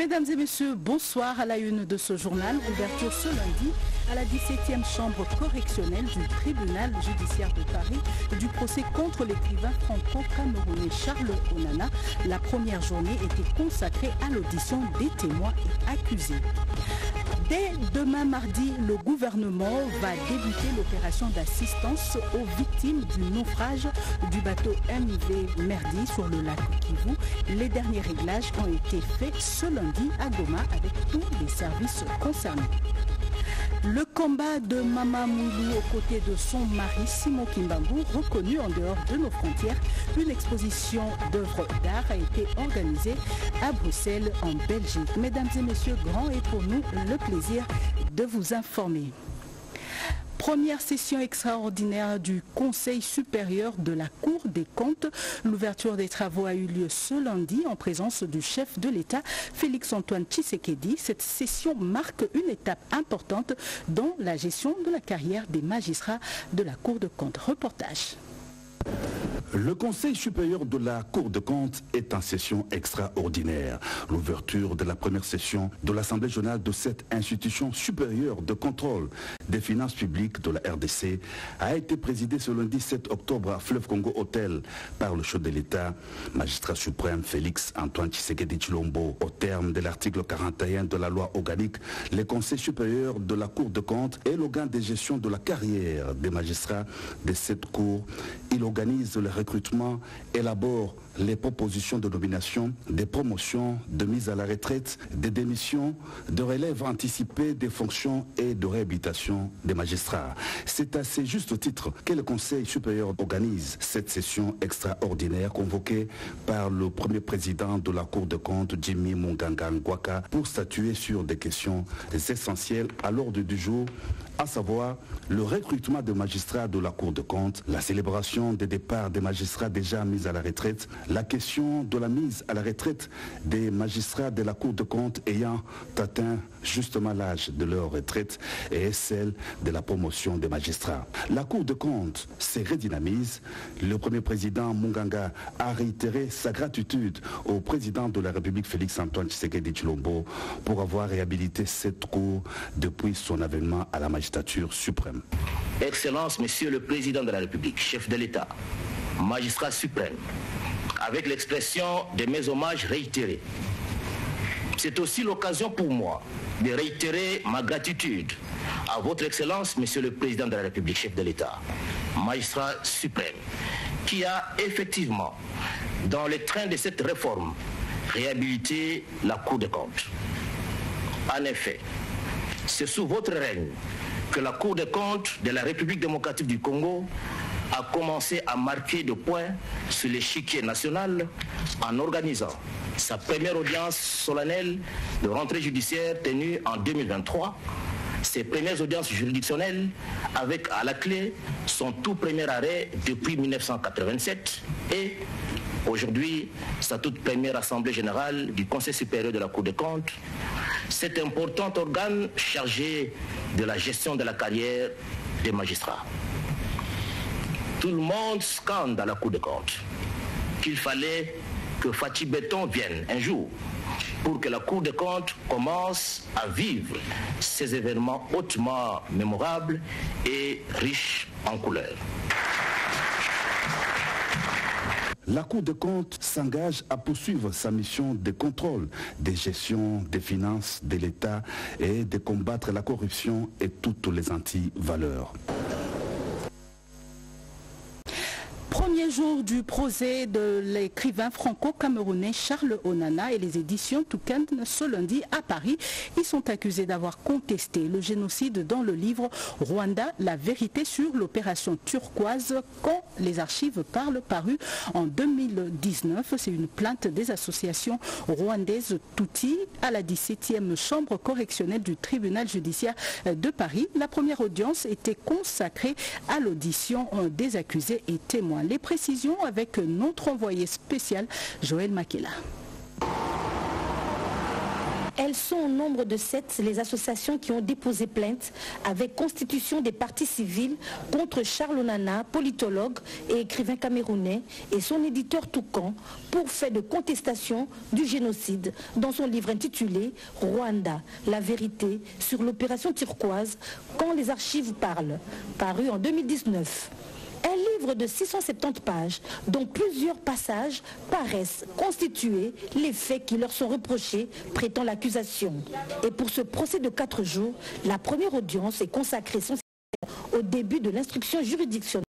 Mesdames et messieurs, bonsoir à la une de ce journal. Ouverture ce lundi à la 17e chambre correctionnelle du tribunal judiciaire de Paris du procès contre l'écrivain franco-camerounais Charles Onana. La première journée était consacrée à l'audition des témoins et accusés. Dès demain mardi, le gouvernement va débuter l'opération d'assistance aux victimes du naufrage du bateau MV Merdi sur le lac Kivu. Les derniers réglages ont été faits ce lundi à Goma avec tous les services concernés. Le combat de Mama Moulou aux côtés de son mari Simon Kimbangu, reconnu en dehors de nos frontières, une exposition d'œuvres d'art a été organisée à Bruxelles en Belgique. Mesdames et messieurs, grand est pour nous le plaisir de vous informer. Première session extraordinaire du Conseil supérieur de la Cour des comptes. L'ouverture des travaux a eu lieu ce lundi en présence du chef de l'État, Félix-Antoine Tshisekedi. Cette session marque une étape importante dans la gestion de la carrière des magistrats de la Cour de comptes. Reportage. Le Conseil supérieur de la Cour de comptes est en session extraordinaire. L'ouverture de la première session de l'Assemblée générale de cette institution supérieure de contrôle des finances publiques de la RDC a été présidée ce lundi 7 octobre à Fleuve Congo Hôtel par le chef de l'État, magistrat suprême Félix Antoine Tshisekedi Chilombo. Au terme de l'article 41 de la loi organique, le Conseil supérieur de la Cour de comptes est l'organe de gestion de la carrière des magistrats de cette Cour. Il organise le recrutement, élabore les propositions de nomination, des promotions, de mise à la retraite, des démissions, de relève anticipée des fonctions et de réhabilitation des magistrats. C'est à ce juste titre que le Conseil supérieur organise cette session extraordinaire convoquée par le premier président de la Cour de compte, Jimmy Munganga Ngwaka, pour statuer sur des questions essentielles à l'ordre du jour à savoir le recrutement des magistrats de la Cour de compte, la célébration des départs des magistrats déjà mis à la retraite, la question de la mise à la retraite des magistrats de la Cour de compte ayant atteint justement l'âge de leur retraite et celle de la promotion des magistrats. La Cour de compte se redynamise. Le premier président Munganga a réitéré sa gratitude au président de la République Félix-Antoine Tshisekedi Chilombo pour avoir réhabilité cette Cour depuis son avènement à la magistrature suprême. Excellence, Monsieur le Président de la République, chef de l'État, magistrat suprême, avec l'expression de mes hommages réitérés. C'est aussi l'occasion pour moi de réitérer ma gratitude à votre Excellence, Monsieur le Président de la République, chef de l'État, magistrat suprême, qui a effectivement, dans le train de cette réforme, réhabilité la Cour des comptes. En effet, c'est sous votre règne que la Cour des comptes de la République démocratique du Congo a commencé à marquer de points sur l'échiquier national en organisant sa première audience solennelle de rentrée judiciaire tenue en 2023, ses premières audiences juridictionnelles avec à la clé son tout premier arrêt depuis 1987 et aujourd'hui sa toute première assemblée générale du Conseil supérieur de la Cour des comptes, cet important organe chargé de la gestion de la carrière des magistrats. Tout le monde scande à la Cour des comptes qu'il fallait que Fatih Béton vienne un jour pour que la Cour des comptes commence à vivre ces événements hautement mémorables et riches en couleurs. La Cour des comptes s'engage à poursuivre sa mission de contrôle des gestions des finances de l'État et de combattre la corruption et toutes les anti-valeurs. Premier jour du procès de l'écrivain franco-camerounais Charles Onana et les éditions Toucan ce lundi à Paris. Ils sont accusés d'avoir contesté le génocide dans le livre Rwanda, la vérité sur l'opération turquoise quand les archives parlent paru en 2019. C'est une plainte des associations rwandaises Touti à la 17e chambre correctionnelle du tribunal judiciaire de Paris. La première audience était consacrée à l'audition des accusés et témoins. Les avec notre envoyé spécial Joël Makela. Elles sont au nombre de sept les associations qui ont déposé plainte avec constitution des partis civils contre Charles Onana, politologue et écrivain camerounais, et son éditeur Toucan pour fait de contestation du génocide dans son livre intitulé Rwanda, la vérité sur l'opération turquoise quand les archives parlent, paru en 2019. Un livre de 670 pages, dont plusieurs passages paraissent constituer les faits qui leur sont reprochés, prétend l'accusation. Et pour ce procès de quatre jours, la première audience est consacrée au début de l'instruction juridictionnelle.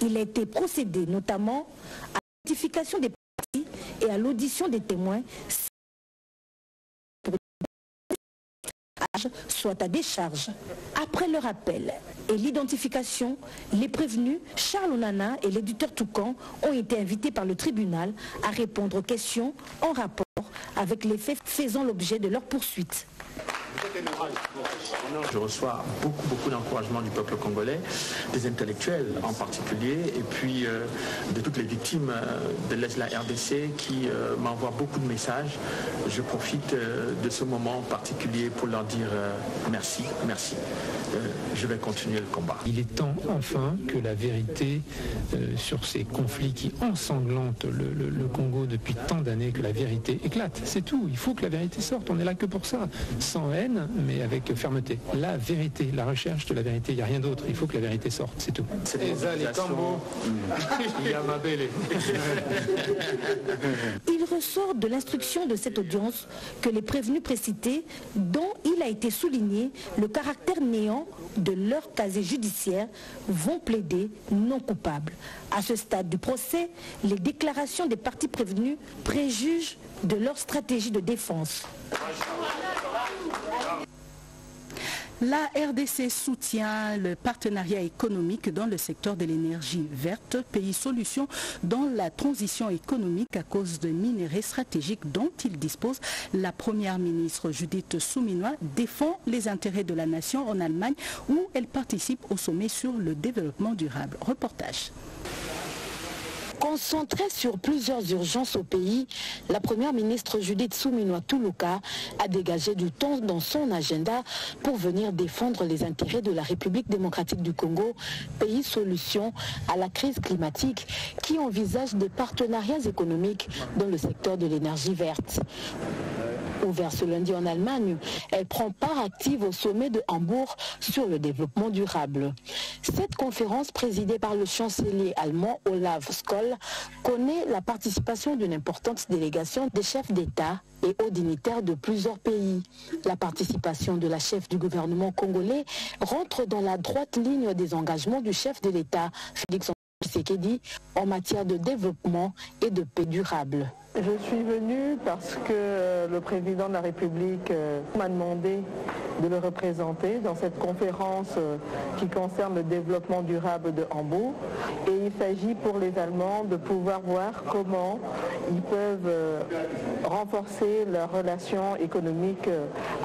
Il a été procédé notamment à l'identification des parties et à l'audition des témoins soit à décharge. Après leur appel et l'identification, les prévenus Charles Onana et l'éditeur Toucan ont été invités par le tribunal à répondre aux questions en rapport avec les faits faisant l'objet de leur poursuite. Je reçois beaucoup, beaucoup d'encouragement du peuple congolais, des intellectuels en particulier, et puis euh, de toutes les victimes euh, de l'Est la RDC qui euh, m'envoient beaucoup de messages. Je profite de ce moment particulier pour leur dire merci, merci. Je vais continuer le combat. Il est temps enfin que la vérité sur ces conflits qui ensanglantent le, le Congo depuis tant d'années, que la vérité éclate. C'est tout. Il faut que la vérité sorte. On est là que pour ça. Sans haine mais avec fermeté. La vérité, la recherche de la vérité, il n'y a rien d'autre. Il faut que la vérité sorte, c'est tout. Il ressort de l'instruction de cette audience que les prévenus précités, dont il a été souligné le caractère néant de leur casier judiciaire, vont plaider non coupables. À ce stade du procès, les déclarations des partis prévenus préjugent de leur stratégie de défense. La RDC soutient le partenariat économique dans le secteur de l'énergie verte, pays solution dans la transition économique à cause de minéraux stratégiques dont il dispose. La première ministre Judith Souminois défend les intérêts de la nation en Allemagne où elle participe au sommet sur le développement durable. Reportage. Concentrée sur plusieurs urgences au pays, la première ministre Judith Souminoa Toulouka a dégagé du temps dans son agenda pour venir défendre les intérêts de la République démocratique du Congo, pays solution à la crise climatique qui envisage des partenariats économiques dans le secteur de l'énergie verte. Ouvert ce lundi en Allemagne, elle prend part active au sommet de Hambourg sur le développement durable. Cette conférence présidée par le chancelier allemand Olaf Connaît la participation d'une importante délégation des chefs d'État et hauts dignitaires de plusieurs pays. La participation de la chef du gouvernement congolais rentre dans la droite ligne des engagements du chef de l'État, Félix En matière de développement et de paix durable. Je suis venue parce que le président de la République euh, m'a demandé de le représenter dans cette conférence euh, qui concerne le développement durable de Hambourg. Et il s'agit pour les Allemands de pouvoir voir comment ils peuvent euh, renforcer leurs relations économiques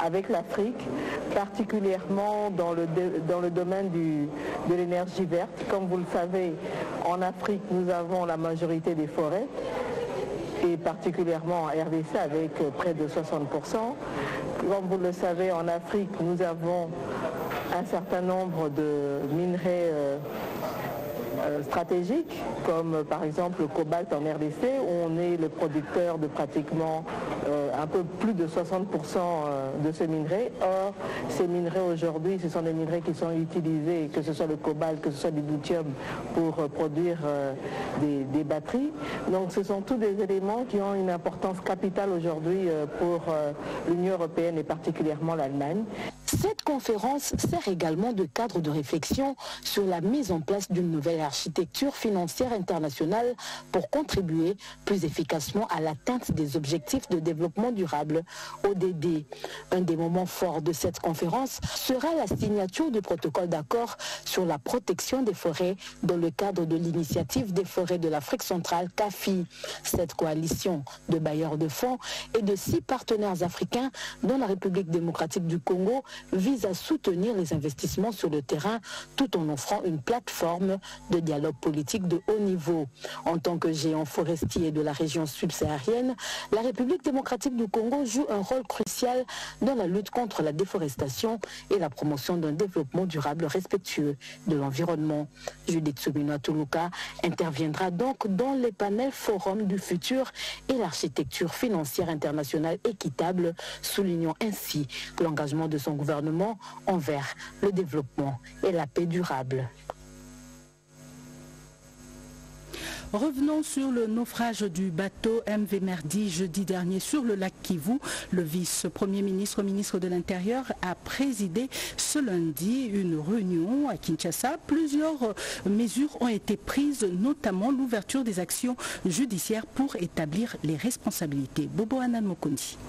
avec l'Afrique, particulièrement dans le, dans le domaine de l'énergie verte. Comme vous le savez, en Afrique, nous avons la majorité des forêts et particulièrement en RDC avec près de 60%. Comme vous le savez, en Afrique, nous avons un certain nombre de minerais euh, euh, stratégiques, comme par exemple le cobalt en RDC, où on est le producteur de pratiquement euh, un peu plus de 60% euh, de ces minerais. Or, ces minerais aujourd'hui, ce sont des minerais qui sont utilisés, que ce soit le cobalt, que ce soit du lithium, pour produire des, batteries. Donc ce sont tous des éléments qui ont une importance capitale aujourd'hui pour l'Union européenne et particulièrement l'Allemagne. Cette conférence sert également de cadre de réflexion sur la mise en place d'une nouvelle architecture financière internationale pour contribuer plus efficacement à l'atteinte des objectifs de développement durable, ODD. Un des moments forts de cette conférence sera la signature du protocole d'accord sur la protection des forêts dans le cadre de l'initiative des forêts de l'Afrique centrale, CAFI. Cette coalition de bailleurs de fonds et de six partenaires africains, dont la République démocratique du Congo, vise à soutenir les investissements sur le terrain tout en offrant une plateforme de dialogue politique de haut niveau. En tant que géant forestier de la région subsaharienne, la République démocratique du Congo joue un rôle crucial dans la lutte contre la déforestation et la promotion d'un développement durable respectueux de l'environnement. Judith Subinoa Toluka interviendra donc dans les panels Forum du futur et l'architecture financière internationale équitable, soulignant ainsi l'engagement de son gouvernement envers le développement et la paix durable. Revenons sur le naufrage du bateau MV Merdi jeudi dernier sur le lac Kivu. Le vice-premier ministre, ministre de l'Intérieur, a présidé ce lundi une réunion à Kinshasa. Plusieurs mesures ont été prises, notamment l'ouverture des actions judiciaires pour établir les responsabilités. Bobo Anan Mokondi.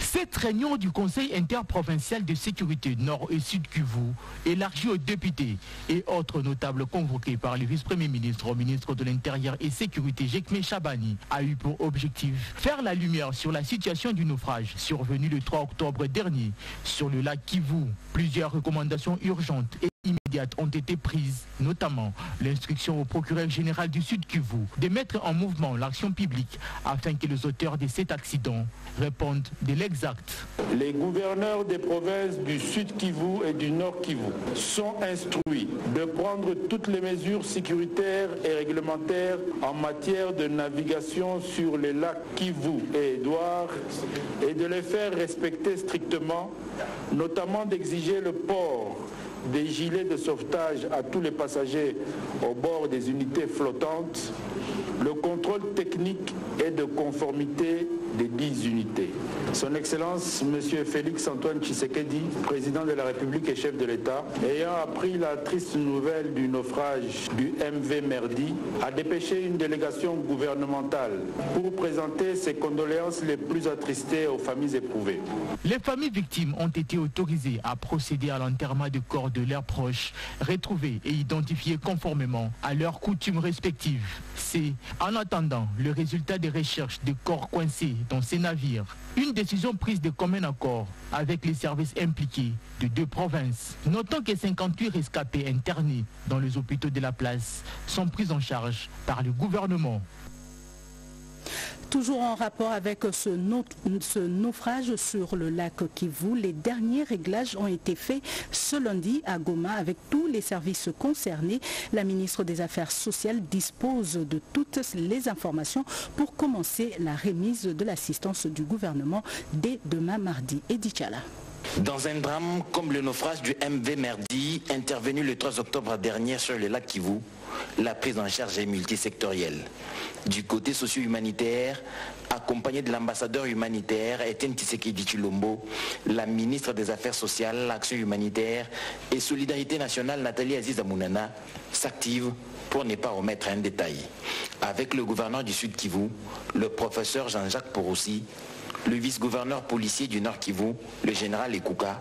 Cette réunion du Conseil interprovincial de sécurité Nord et Sud Kivu, élargie aux députés et autres notables convoqués par le vice-premier ministre au ministre de l'Intérieur et Sécurité Jekme Chabani, a eu pour objectif faire la lumière sur la situation du naufrage survenu le 3 octobre dernier sur le lac Kivu. Plusieurs recommandations urgentes et immédiates ont été prises, notamment l'instruction au procureur général du Sud Kivu de mettre en mouvement l'action publique afin que les auteurs de cet accident répondent de l'exact. Les gouverneurs des provinces du Sud Kivu et du Nord Kivu sont instruits de prendre toutes les mesures sécuritaires et réglementaires en matière de navigation sur les lacs Kivu et Édouard et de les faire respecter strictement, notamment d'exiger le port des gilets de sauvetage à tous les passagers au bord des unités flottantes, le contrôle technique et de conformité des 10 unités. Son Excellence, M. Félix Antoine Tshisekedi, président de la République et chef de l'État, ayant appris la triste nouvelle du naufrage du MV Merdi, a dépêché une délégation gouvernementale pour présenter ses condoléances les plus attristées aux familles éprouvées. Les familles victimes ont été autorisées à procéder à l'enterrement de corps de leurs proches, retrouvés et identifiés conformément à leurs coutumes respectives. C'est, en attendant, le résultat des recherches de corps coincés dans ces navires. Une décision prise de commun accord avec les services impliqués de deux provinces. Notons que 58 rescapés internés dans les hôpitaux de la place sont pris en charge par le gouvernement. Toujours en rapport avec ce, naufrage sur le lac Kivu, les derniers réglages ont été faits ce lundi à Goma avec tous les services concernés. La ministre des Affaires sociales dispose de toutes les informations pour commencer la remise de l'assistance du gouvernement dès demain mardi. Edith Chala. Dans un drame comme le naufrage du MV Merdi, intervenu le 3 octobre dernier sur le lac Kivu, la prise en charge est multisectorielle. Du côté socio-humanitaire, accompagné de l'ambassadeur humanitaire Etienne Tshisekedi Chilombo, la ministre des Affaires sociales, l'Action humanitaire et Solidarité nationale Nathalie Aziz Amounana s'active pour ne pas remettre un détail. Avec le gouverneur du Sud Kivu, le professeur Jean-Jacques Porossi, le vice-gouverneur policier du Nord Kivu, le général Ekouka,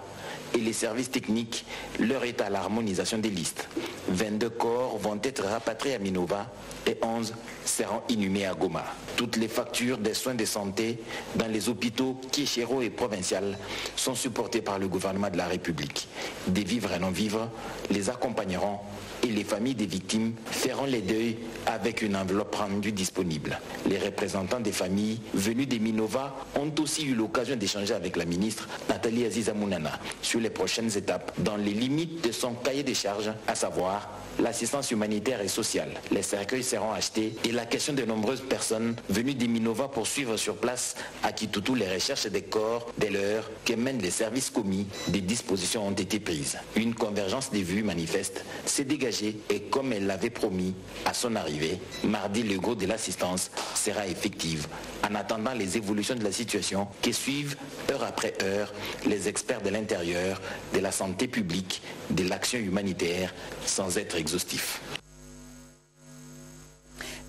et les services techniques, leur est à l'harmonisation des listes. 22 corps vont être rapatriés à Minova et 11 seront inhumés à Goma. Toutes les factures des soins de santé dans les hôpitaux Kichero et provincial sont supportées par le gouvernement de la République. Des vivres et non-vivres les accompagneront et les familles des victimes feront les deuils avec une enveloppe rendue disponible. Les représentants des familles venus des Minova ont aussi eu l'occasion d'échanger avec la ministre Nathalie Aziza Mounana sur les prochaines étapes dans les limites de son cahier des charges, à savoir l'assistance humanitaire et sociale. Les cercueils seront achetés et la question de nombreuses personnes venues des Minova pour suivre sur place à Kitutu les recherches des corps, dès l'heure que mènent les services commis, des dispositions ont été prises. Une convergence des vues manifeste s'est dégagée et comme elle l'avait promis à son arrivée, mardi le gros de l'assistance sera effective en attendant les évolutions de la situation qui suivent heure après heure les experts de l'intérieur, de la santé publique, de l'action humanitaire sans être exhaustif.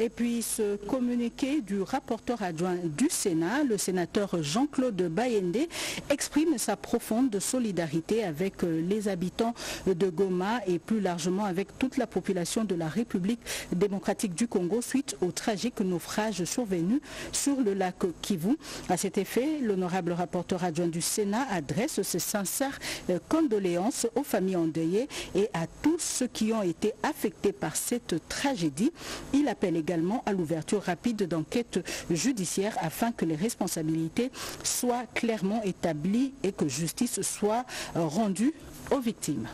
Et puis ce communiqué du rapporteur adjoint du Sénat, le sénateur Jean-Claude Bayende, exprime sa profonde solidarité avec euh, les habitants de Goma et plus largement avec toute la population de la République démocratique du Congo suite au tragique naufrage survenu sur le lac Kivu. À cet effet, l'honorable rapporteur adjoint du Sénat adresse ses sincères euh, condoléances aux familles endeuillées et à tous ceux qui ont été affectés par cette tragédie. Il appelle à l'ouverture rapide d'enquêtes judiciaires afin que les responsabilités soient clairement établies et que justice soit rendue aux victimes.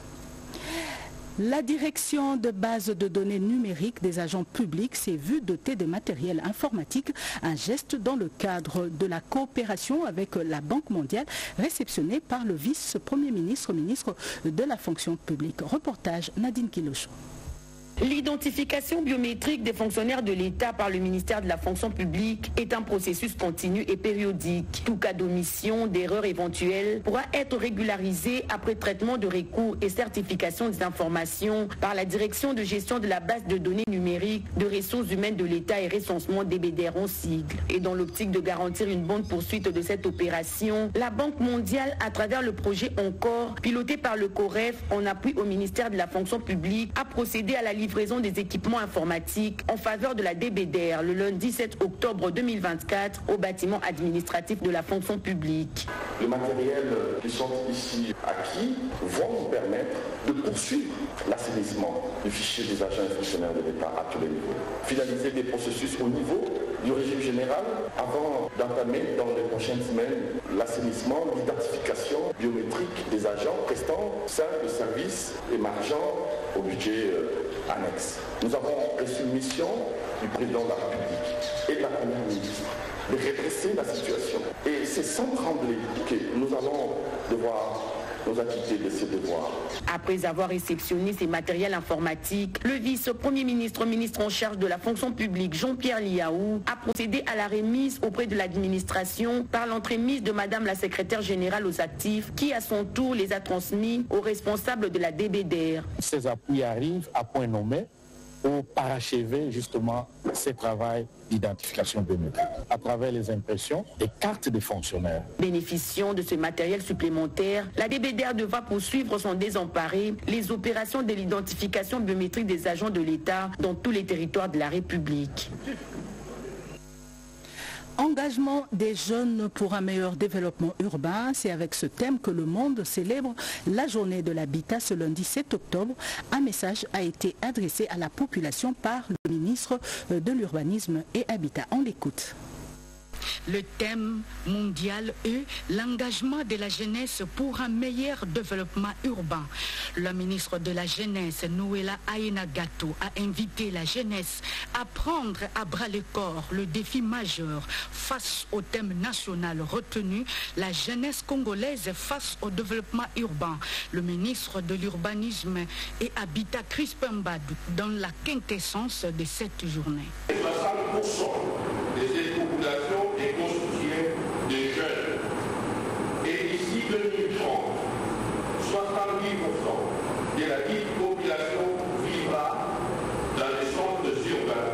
La direction de base de données numériques des agents publics s'est vue dotée de matériel informatique, un geste dans le cadre de la coopération avec la Banque mondiale réceptionné par le vice-premier ministre, ministre de la fonction publique. Reportage Nadine Kilocho. L'identification biométrique des fonctionnaires de l'État par le ministère de la fonction publique est un processus continu et périodique. Tout cas d'omission, d'erreur éventuelle pourra être régularisé après traitement de recours et certification des informations par la direction de gestion de la base de données numériques de ressources humaines de l'État et recensement des BDR en sigle. Et dans l'optique de garantir une bonne poursuite de cette opération, la Banque mondiale, à travers le projet Encore, piloté par le COREF en appui au ministère de la fonction publique, a procédé à la livraison des équipements informatiques en faveur de la DBDR le lundi 7 octobre 2024 au bâtiment administratif de la fonction publique. Les matériels qui sont ici acquis vont nous permettre de poursuivre l'assainissement du fichier des agents et fonctionnaires de l'État à tous les niveaux. Finaliser des processus au niveau du régime général avant d'entamer dans les prochaines semaines l'assainissement, l'identification biométrique des agents prestant simples services émergents au budget euh, Nous avons reçu une mission du président de la République et de la première ministre de redresser la situation. Et c'est sans trembler que nous allons devoir nous acquitter de ces devoirs. Après avoir réceptionné ces matériels informatiques, le vice-premier ministre, ministre en charge de la fonction publique, Jean-Pierre Liaou, a procédé à la remise auprès de l'administration par l'entremise de Madame la secrétaire générale aux actifs, qui à son tour les a transmis aux responsables de la DBDR. Ces appuis arrivent à point nommé pour parachever justement ces travaux d'identification biométrique à travers les impressions des cartes des fonctionnaires. Bénéficiant de ce matériel supplémentaire, la DBDR devra poursuivre sans désemparer les opérations de l'identification biométrique des agents de l'État dans tous les territoires de la République. Engagement des jeunes pour un meilleur développement urbain, c'est avec ce thème que le monde célèbre la journée de l'habitat ce lundi 7 octobre. Un message a été adressé à la population par le ministre de l'Urbanisme et Habitat. On l'écoute. Le thème mondial est l'engagement de la jeunesse pour un meilleur développement urbain. Le ministre de la Jeunesse, Noëlla Ayenagato, a invité la jeunesse à prendre à bras le corps le défi majeur face au thème national retenu, la jeunesse congolaise face au développement urbain. Le ministre de l'Urbanisme et Habitat Crispin Badou dans la quintessence de cette journée. 60% de cette population est constituée de jeunes. Et d'ici 2030, 70% de la dite population vivra dans les centres urbains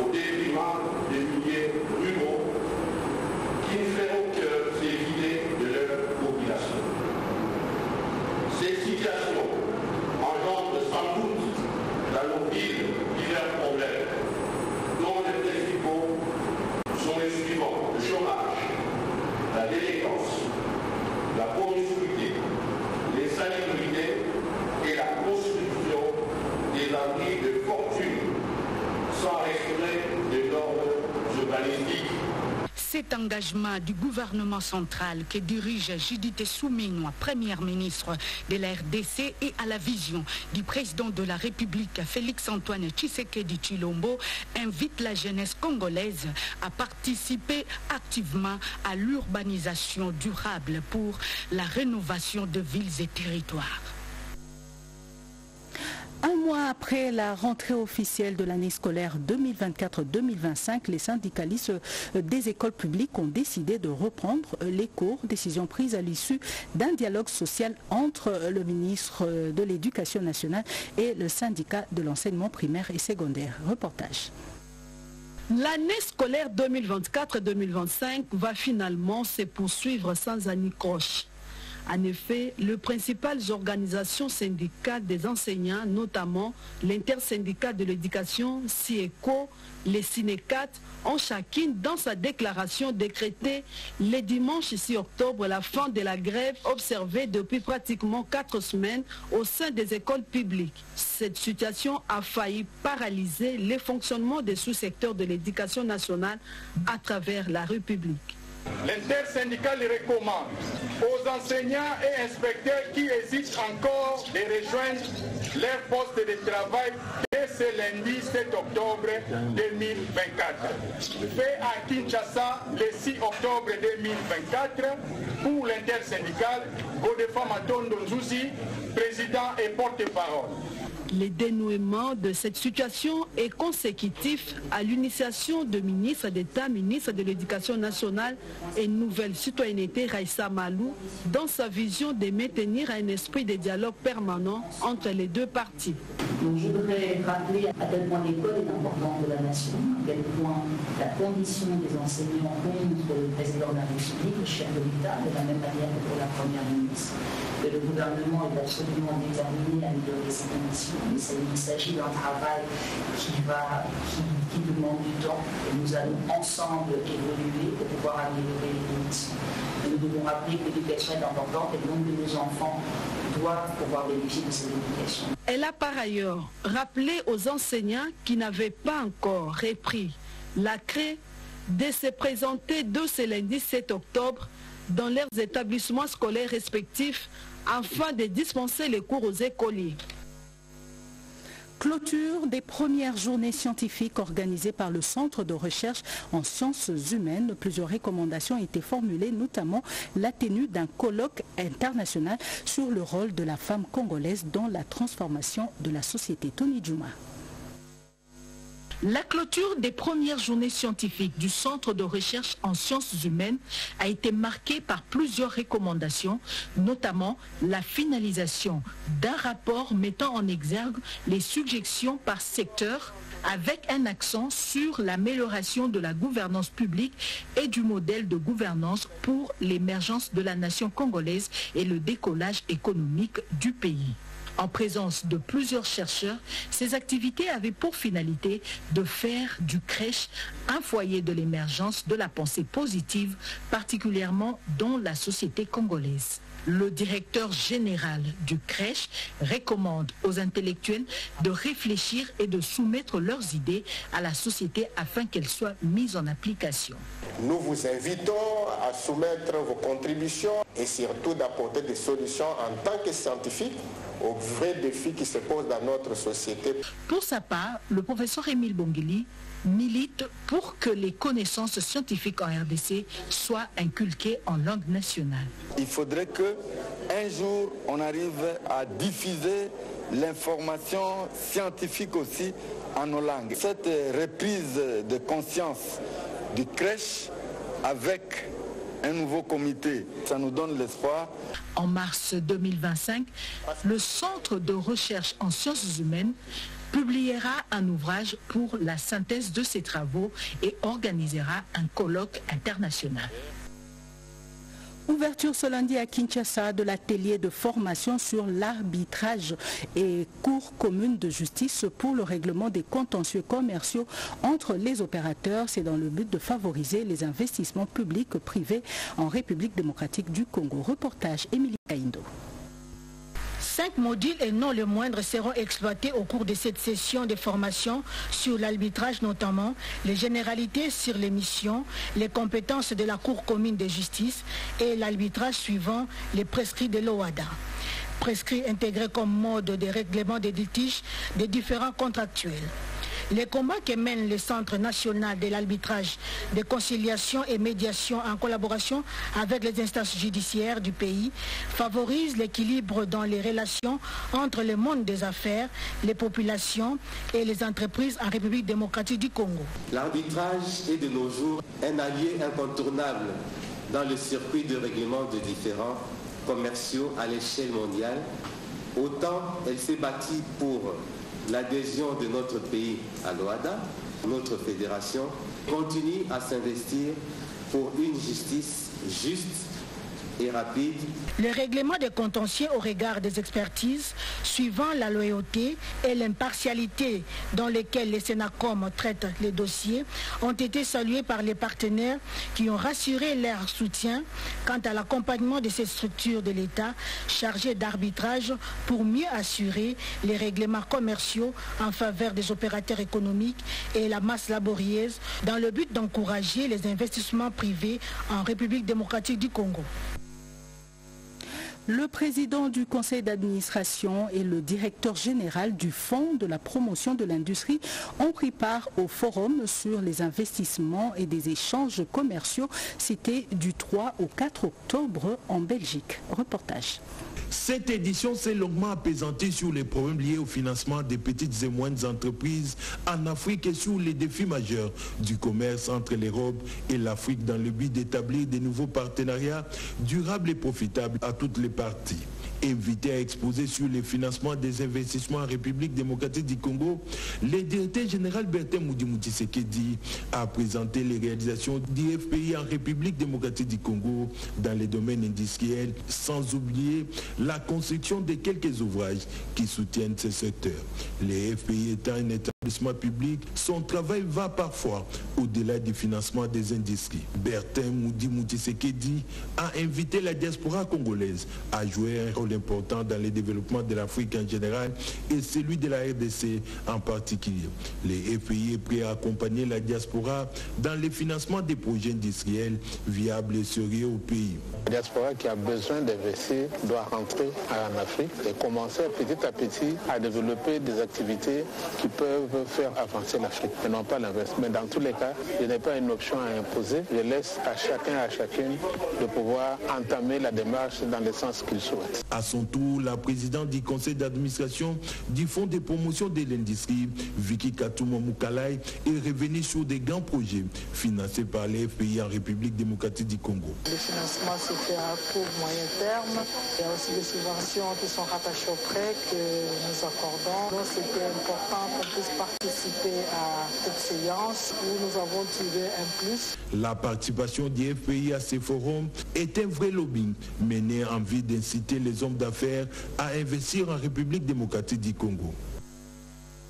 au détriment des milliers ruraux qui ne feront que s'évider de leur population. Ces situations engendrent sans doute dans nos villes divers problèmes dont les principaux sont les suivants. Le chômage, la délinquance, la promiscuité, l'insalubrité et la construction des abris de fortune sans respect des normes urbanistiques Cet engagement du gouvernement central que dirige Judith Souminois, première ministre de la RDC, et à la vision du président de la République, Félix-Antoine Tshisekedi Chilombo, invite la jeunesse congolaise à participer activement à l'urbanisation durable pour la rénovation de villes et territoires. Un mois après la rentrée officielle de l'année scolaire 2024-2025, les syndicalistes des écoles publiques ont décidé de reprendre les cours, décision prise à l'issue d'un dialogue social entre le ministre de l'Éducation nationale et le syndicat de l'enseignement primaire et secondaire. Reportage. L'année scolaire 2024-2025 va finalement se poursuivre sans anicroche. En effet, les principales organisations syndicales des enseignants, notamment l'intersyndicat de l'éducation, CIECO, les Cinécat, ont chacune dans sa déclaration décrété le dimanche 6 octobre la fin de la grève observée depuis pratiquement quatre semaines au sein des écoles publiques. Cette situation a failli paralyser le fonctionnement des sous-secteurs de l'éducation nationale à travers la République. L'intersyndicale recommande aux enseignants et inspecteurs qui hésitent encore de rejoindre leur poste de travail dès ce lundi 7 octobre 2024. Fait à Kinshasa le 6 octobre 2024 pour l'intersyndicale Godefroy Matondo Nzouzi, président et porte-parole. Le dénouement de cette situation est consécutif à l'initiation de ministre d'État, ministre de l'Éducation nationale et Nouvelle Citoyenneté, Raissa Malou, dans sa vision de maintenir un esprit de dialogue permanent entre les deux parties. je voudrais rappeler à quel point l'école est importante de la nation, à quel point la condition des enseignants pour le président de la République, le chef de l'État, de la même manière que pour la première ministre. Que le gouvernement est absolument déterminé à améliorer ces conditions il s'agit d'un travail qui, va, qui, demande du temps et nous allons ensemble évoluer pour pouvoir améliorer les conditions. nous devons rappeler que l'éducation est importante et nombre de nos enfants doivent pouvoir bénéficier de cette éducation. Elle a par ailleurs rappelé aux enseignants qui n'avaient pas encore repris la craie de se présenter de ce lundi 7 octobre dans leurs établissements scolaires respectifs afin de dispenser les cours aux écoliers. Clôture des premières journées scientifiques organisées par le Centre de recherche en sciences humaines. Plusieurs recommandations ont été formulées, notamment la tenue d'un colloque international sur le rôle de la femme congolaise dans la transformation de la société. Tony Djuma. La clôture des premières journées scientifiques du Centre de recherche en sciences humaines a été marquée par plusieurs recommandations, notamment la finalisation d'un rapport mettant en exergue les suggestions par secteur avec un accent sur l'amélioration de la gouvernance publique et du modèle de gouvernance pour l'émergence de la nation congolaise et le décollage économique du pays. En présence de plusieurs chercheurs, ces activités avaient pour finalité de faire du crèche un foyer de l'émergence de la pensée positive, particulièrement dans la société congolaise. Le directeur général du crèche recommande aux intellectuels de réfléchir et de soumettre leurs idées à la société afin qu'elles soient mises en application. Nous vous invitons à soumettre vos contributions et surtout d'apporter des solutions en tant que scientifiques aux vrais défis qui se posent dans notre société. Pour sa part, le professeur Émile Bongili milite pour que les connaissances scientifiques en RDC soient inculquées en langue nationale. Il faudrait que un jour on arrive à diffuser l'information scientifique aussi en nos langues. Cette reprise de conscience du crèche avec un nouveau comité. Ça nous donne l'espoir. En mars 2025, le Centre de recherche en sciences humaines publiera un ouvrage pour la synthèse de ses travaux et organisera un colloque international. Ouverture ce lundi à Kinshasa de l'atelier de formation sur l'arbitrage et cours commune de justice pour le règlement des contentieux commerciaux entre les opérateurs. C'est dans le but de favoriser les investissements publics privés en République démocratique du Congo. Reportage Émilie Kaindo. Cinq modules et non le moindre seront exploités au cours de cette session de formation sur l'arbitrage notamment, les généralités sur les missions, les compétences de la Cour commune de justice et l'arbitrage suivant les prescrits de l'OADA prescrits intégrés comme mode de règlement des litiges des différents contractuels. Les combats que mène le Centre national de l'arbitrage, de conciliation et médiation en collaboration avec les instances judiciaires du pays favorisent l'équilibre dans les relations entre le monde des affaires, les populations et les entreprises en République démocratique du Congo. L'arbitrage est de nos jours un allié incontournable dans le circuit de règlement de différents commerciaux à l'échelle mondiale. Autant elle s'est bâtie pour l'adhésion de notre pays à l'OADA, Notre fédération continue à s'investir pour une justice juste Le règlement des contentieux au regard des expertises, suivant la loyauté et l'impartialité dans lesquelles les Sénacom traitent les dossiers, ont été salués par les partenaires qui ont rassuré leur soutien quant à l'accompagnement de ces structures de l'État chargées d'arbitrage pour mieux assurer les règlements commerciaux en faveur des opérateurs économiques et la masse laborieuse dans le but d'encourager les investissements privés en République démocratique du Congo. Le président du conseil d'administration et le directeur général du Fonds de la promotion de l'industrie ont pris part au forum sur les investissements et des échanges commerciaux. C'était du 3 au 4 octobre en Belgique. Reportage. Cette édition s'est longuement apaisantée sur les problèmes liés au financement des petites et moyennes entreprises en Afrique et sur les défis majeurs du commerce entre l'Europe et l'Afrique dans le but d'établir des nouveaux partenariats durables et profitables à toutes les parties. Invité à exposer sur le financement des investissements en République démocratique du Congo, le directeur général Bertin Moudimouti Sekedi a présenté les réalisations du FPI en République démocratique du Congo dans les domaines industriels, sans oublier la construction de quelques ouvrages qui soutiennent ce secteur. Le FPI étant un établissement public, son travail va parfois au-delà du financement des industries. Bertin Moudimouti Sekedi a invité la diaspora congolaise à jouer un rôle important dans le développement de l'Afrique en général et celui de la RDC en particulier. Les FPI est prêt à accompagner la diaspora dans le financement des projets industriels viables et sérieux au pays. La diaspora qui a besoin d'investir doit rentrer en Afrique et commencer petit à petit à développer des activités qui peuvent faire avancer l'Afrique et non pas l'inverse. Mais dans tous les cas, il n'est pas une option à imposer. Je laisse à chacun, à chacune de pouvoir entamer la démarche dans le sens qu'il souhaite. À son tour, la présidente du conseil d'administration du Fonds de promotion de l'industrie, Vicky Katouma Moukalai, est revenue sur des grands projets financés par les FPI en République démocratique du Congo. Le financement se fait à court, moyen terme. Il y a aussi des subventions qui sont rattachées au prêt que nous accordons. Donc c'était important qu'on puisse La participation du FPI à ces forums est un vrai lobbying mené en vue d'inciter les hommes d'affaires à investir en République démocratique du Congo.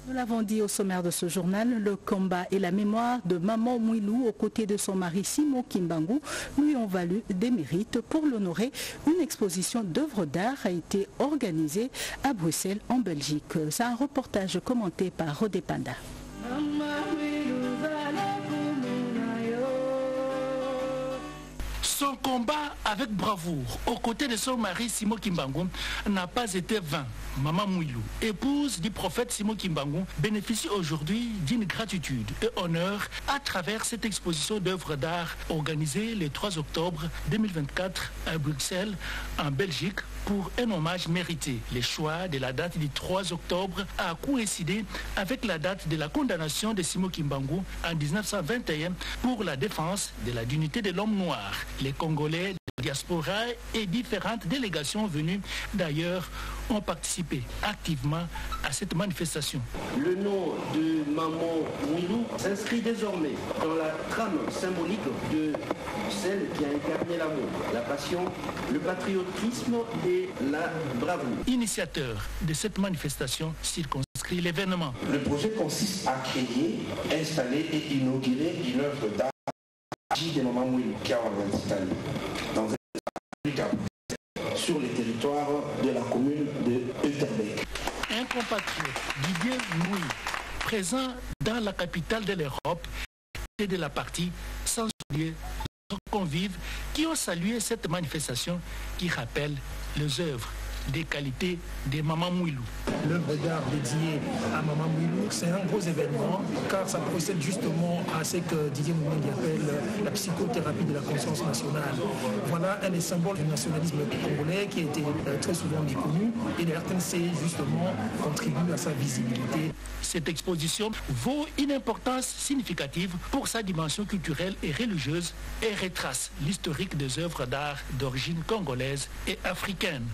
Nous l'avons dit au sommaire de ce journal, le combat et la mémoire de Maman Mouilou aux côtés de son mari Simon Kimbangu lui ont valu des mérites. Pour l'honorer, une exposition d'œuvres d'art a été organisée à Bruxelles en Belgique. C'est un reportage commenté par Rodé Panda. Combat avec bravoure aux côtés de son mari Simon Kimbangu n'a pas été vain. Maman Mouilou, épouse du prophète Simon Kimbangu, bénéficie aujourd'hui d'une gratitude et honneur à travers cette exposition d'œuvres d'art organisée le 3 octobre 2024 à Bruxelles, en Belgique, pour un hommage mérité. Le choix de la date du 3 octobre a coïncidé avec la date de la condamnation de Simon Kimbangu en 1921 pour la défense de la dignité de l'homme noir. Congolais de la diaspora et différentes délégations venues d'ailleurs ont participé activement à cette manifestation. Le nom de Maman Mouilou s'inscrit désormais dans la trame symbolique de celle qui a incarné l'amour, la passion, le patriotisme et la bravoure. Initiateur de cette manifestation circonscrit l'événement. Le projet consiste à créer, installer et inaugurer une œuvre d'art un sur le territoire de la commune de. Un compatriote, Didier Mouy, présent dans la capitale de l'Europe, et de la partie, sans oublier les convives qui ont salué cette manifestation qui rappelle les œuvres des qualités de Maman Mouilou. L'œuvre d'art dédiée à Maman Mouilou, c'est un gros événement car ça procède justement à ce que Didier Moulengi appelle la psychothérapie de la conscience nationale. Voilà un des symboles du nationalisme congolais qui a été euh, très souvent méconnu et le RTNC justement contribue à sa visibilité. Cette exposition vaut une importance significative pour sa dimension culturelle et religieuse et retrace l'historique des œuvres d'art d'origine congolaise et africaine.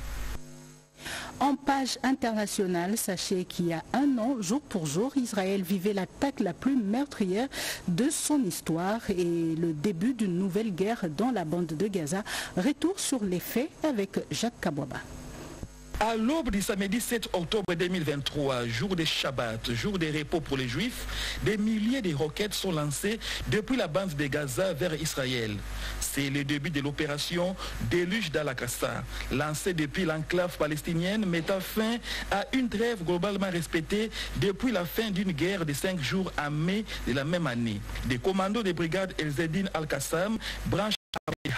En page internationale, sachez qu'il y a un an, jour pour jour, Israël vivait l'attaque la plus meurtrière de son histoire et le début d'une nouvelle guerre dans la bande de Gaza. Retour sur les faits avec Jacques Kabwaba. À l'aube du samedi 7 octobre 2023, jour des Shabbat, jour des repos pour les Juifs, des milliers de roquettes sont lancées depuis la bande de Gaza vers Israël. C'est le début de l'opération Déluge d'Al-Aqsa, lancée depuis l'enclave palestinienne, mettant fin à une trêve globalement respectée depuis la fin d'une guerre de cinq jours en mai de la même année. Des commandos des brigades El Al-Qassam, branche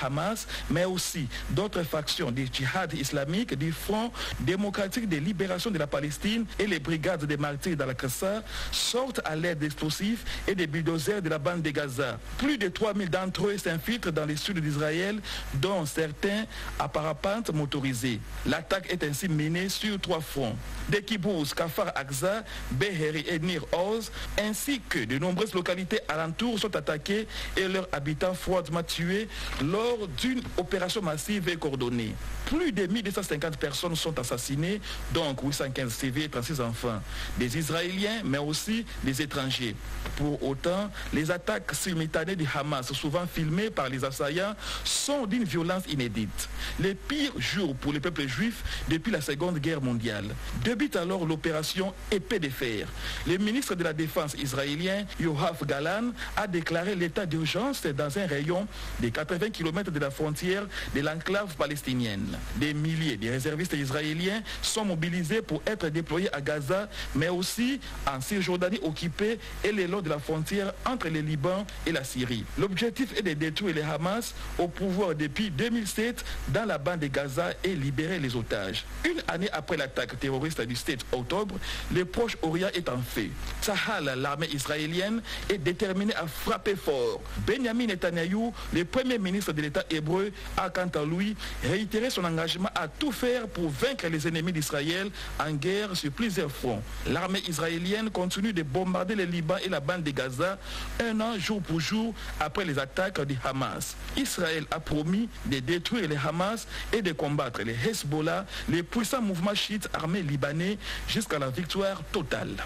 Hamas, mais aussi d'autres factions du djihad islamique, du Front démocratique de libération de la Palestine et les brigades des martyrs d'Al-Aqsa sortent à l'aide d'explosifs et des bulldozers de la bande de Gaza. Plus de 3000 d'entre eux s'infiltrent dans les sud d'Israël, dont certains à parapente motorisés. L'attaque est ainsi menée sur trois fronts. Des kibbutz, Kafar Akza, Beheri et Nir Oz, ainsi que de nombreuses localités alentours sont attaquées et leurs habitants froidement tués lors d'une opération massive et coordonnée. Plus de 1250 personnes sont assassinées, donc 815 civils et 36 enfants, des Israéliens, mais aussi des étrangers. Pour autant, les attaques simultanées du Hamas, souvent filmées par les assaillants, sont d'une violence inédite. Les pires jours pour le peuple juif depuis la Seconde Guerre mondiale. Débute alors l'opération Épée de fer. Le ministre de la Défense israélien, Yoav Galan, a déclaré l'état d'urgence dans un rayon de 80 km de la frontière de l'enclave palestinienne. Des milliers de réservistes israéliens sont mobilisés pour être déployés à Gaza, mais aussi en Cisjordanie occupée et le long de la frontière entre le Liban et la Syrie. L'objectif est de détruire les Hamas au pouvoir depuis 2007 dans la bande de Gaza et libérer les otages. Une année après l'attaque terroriste du 7 octobre, le Proche-Orient est en fait. Sahal, l'armée israélienne, est déterminée à frapper fort. Benjamin Netanyahu, le premier ministre de l'État hébreu, a quant à lui réitéré son engagement à tout faire pour vaincre les ennemis d'Israël en guerre sur plusieurs fronts. L'armée israélienne continue de bombarder le Liban et la bande de Gaza un an jour pour jour après les attaques du Hamas. Israël a promis de détruire les Hamas et de combattre les Hezbollah, les puissants mouvements chiites armés libanais, jusqu'à la victoire totale.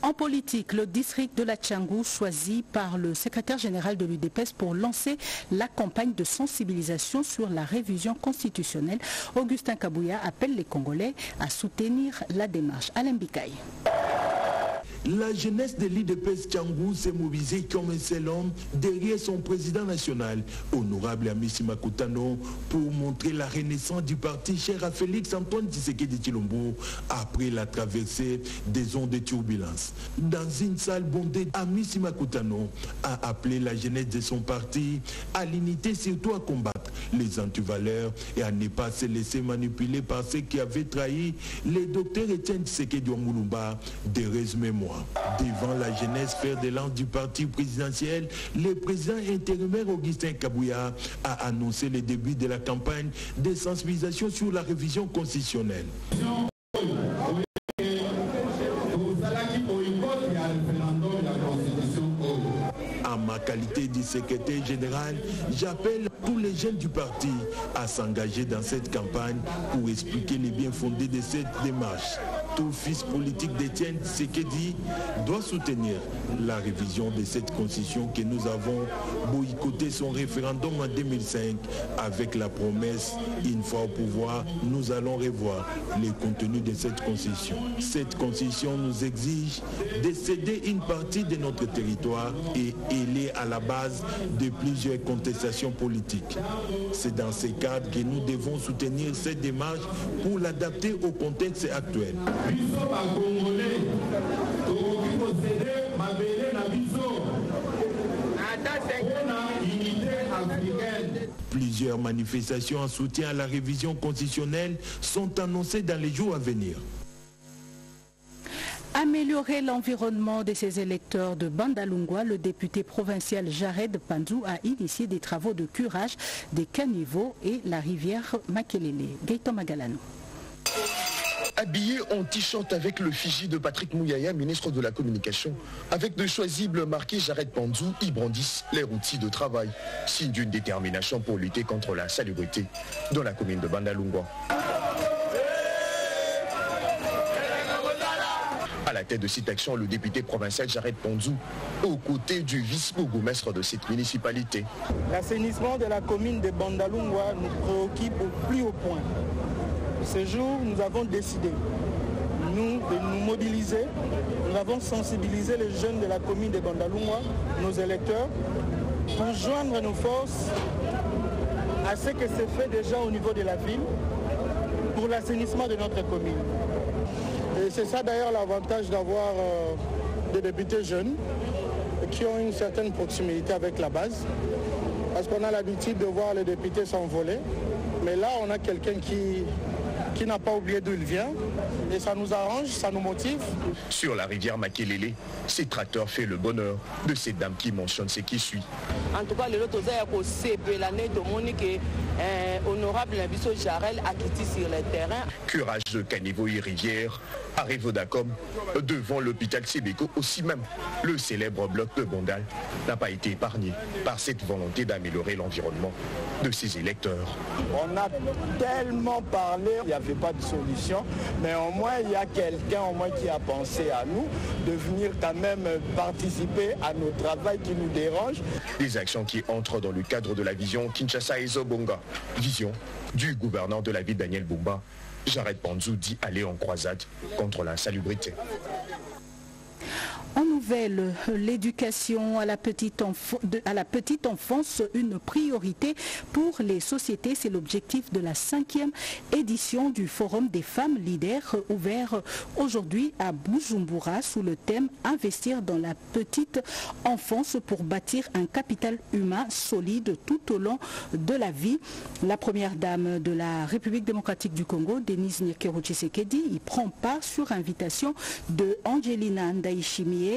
En politique, le district de la Tchangou choisi par le secrétaire général de l'UDPS pour lancer la campagne de sensibilisation sur la révision constitutionnelle. Augustin Kabouya appelle les Congolais à soutenir la démarche. Alain Bikaï. La jeunesse de l'IDPS Tchangou s'est mobilisée comme un seul homme derrière son président national, honorable Amissi Makutano, pour montrer la renaissance du parti cher à Félix Antoine Tshisekedi Chilombo après la traversée des ondes de turbulence. Dans une salle bondée, Amissi Makutano a appelé la jeunesse de son parti à l'unité, surtout à combattre les antivaleurs et à ne pas se laisser manipuler par ceux qui avaient trahi le docteur Etienne Tshisekedi Omulumba des mémoires. Devant la jeunesse lance du parti présidentiel, le président intérimaire Augustin Kabouya a annoncé le début de la campagne de sensibilisation sur la révision constitutionnelle. Qualité de secrétaire général, j'appelle tous les jeunes du parti à s'engager dans cette campagne pour expliquer les bien fondés de cette démarche tout fils politique d'Étienne Sekedi doit soutenir la révision de cette constitution que nous avons boycotté son référendum en 2005 avec la promesse, une fois au pouvoir, nous allons revoir les contenus de cette constitution. Cette constitution nous exige de céder une partie de notre territoire et elle est à la base de plusieurs contestations politiques. C'est dans ce cadre que nous devons soutenir cette démarche pour l'adapter au contexte actuel. Plusieurs manifestations en soutien à la révision constitutionnelle sont annoncées dans les jours à venir. Améliorer l'environnement de ses électeurs de Bandalungwa, le député provincial Jared Panzou a initié des travaux de curage des caniveaux et la rivière Makelele. Gaëtan Magalano habillé en t-shirt avec le Fiji de Patrick Mouyaya, ministre de la Communication, avec de choisibles marqués Jared Panzou, ils brandissent leurs outils de travail, signe d'une détermination pour lutter contre la salubrité dans la commune de Bandalungwa. À la tête de cette action, le député provincial Jared Ponzou, aux côtés du vice-bourgmestre de cette municipalité. L'assainissement de la commune de Bandalungwa nous préoccupe au plus haut point. Ce jour, nous avons décidé, nous, de nous mobiliser. Nous avons sensibilisé les jeunes de la commune de Bandalungwa, nos électeurs, pour joindre nos forces à ce que c'est fait déjà au niveau de la ville pour l'assainissement de notre commune. Et c'est ça d'ailleurs l'avantage d'avoir euh, des députés jeunes qui ont une certaine proximité avec la base. Parce qu'on a l'habitude de voir les députés s'envoler. Mais là, on a quelqu'un qui, qui n'a pas oublié d'où il vient. Et ça nous arrange, ça nous motive. Sur la rivière Makelele, ces tracteurs fait le bonheur de ces dames qui mentionnent ce qui suit. En tout cas, le lot Monique honorable Nabiso Jarel a quitté sur le terrain. Curage de caniveau et rivière arrive Dacom devant l'hôpital Sébéco aussi même. Le célèbre bloc de Bondal n'a pas été épargné par cette volonté d'améliorer l'environnement de ses électeurs. On a tellement parlé, il n'y avait pas de solution, mais au moins il y a quelqu'un au moins qui a pensé à nous de venir quand même participer à nos travaux qui nous dérangent. Des actions qui entrent dans le cadre de la vision Kinshasa et Zobonga. Vision du gouverneur de la ville Daniel Bumba. Jared Panzou dit aller en croisade contre l'insalubrité. En nouvelle, l'éducation à, la petite enfance, une priorité pour les sociétés. C'est l'objectif de la cinquième édition du Forum des femmes leaders ouvert aujourd'hui à Bujumbura sous le thème Investir dans la petite enfance pour bâtir un capital humain solide tout au long de la vie. La première dame de la République démocratique du Congo, Denise Nyekero Tshisekedi, y prend part sur invitation de Angelina Ndaishimie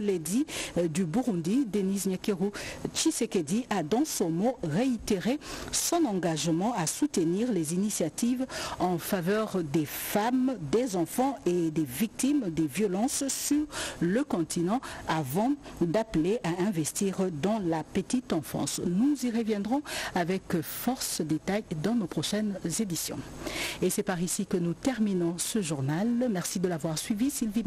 Lady euh, du Burundi, Denise Nyakeru Tshisekedi, a dans son mot réitéré son engagement à soutenir les initiatives en faveur des femmes, des enfants et des victimes des violences sur le continent avant d'appeler à investir dans la petite enfance. Nous y reviendrons avec force détail dans nos prochaines éditions. Et c'est par ici que nous terminons ce journal. Merci de l'avoir suivi. Sylvie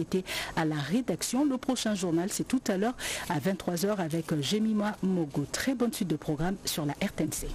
était à la le prochain journal, c'est tout à l'heure à 23h avec euh, Jemima Mogo. Très bonne suite de programme sur la RTNC.